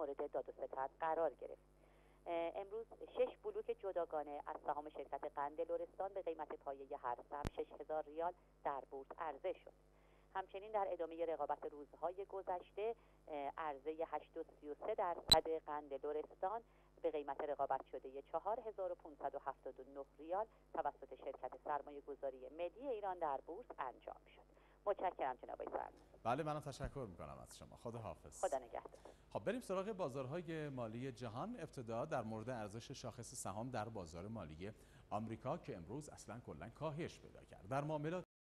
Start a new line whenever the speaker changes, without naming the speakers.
مورد داد و ستد قرار گرفت. امروز شش بلوک جداگانه از سهام شرکت قند لرستان به قیمت پایه هر سهم 6000 ریال در بورس عرضه شد. همچنین در ادامه رقابت روزهای گذشته عرضه 8.33 درصد قند لرستان به قیمت رقابت شده 4579 ریال توسط شرکت سرمایه گذاری ملی ایران در بورس انجام شد. متشکرم جناب سر
بله منم تشکر می‌کنم از شما. خدا حافظ
خدا نگهدار.
خب بریم سراغ بازارهای مالی جهان. ابتدا در مورد ارزش شاخص سهام در بازار مالی آمریکا که امروز اصلا کلا کاهش پیدا کرد. در معاملات